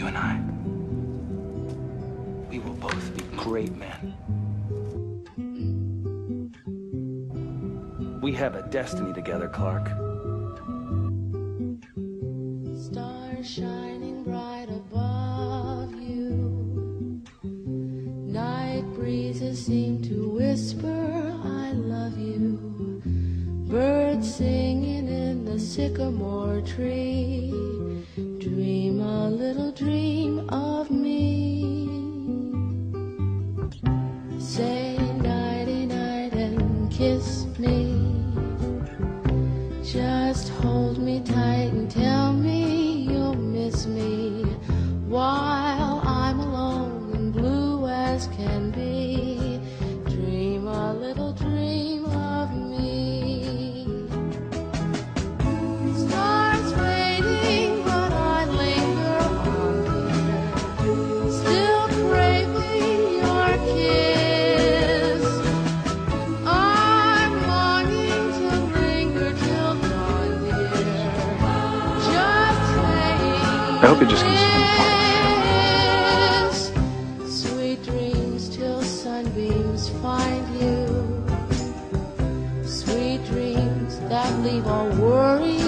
You and I. We will both be great men. We have a destiny together, Clark. Stars shining bright above you. Night breezes seem to whisper, I love you. Birds singing in the sycamore tree. Dream little dream of me. Say nighty night and kiss me. Just hold I hope it just keeps. Find you sweet dreams that leave all worries.